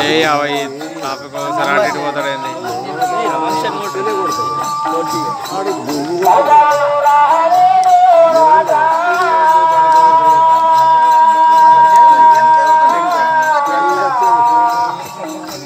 ಏ ಯಾವ ಈ ಟಾಪಿಕ್ ಸರಾಟಿಟ್ ಹೋದರೆ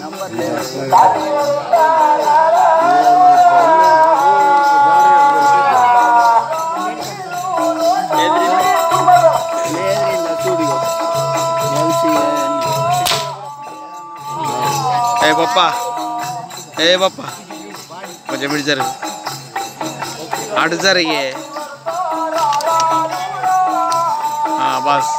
ನಂಬರ್ ए पप्पा ए पप्पा मुझे मिल जा रही हट जा रही है हाँ बस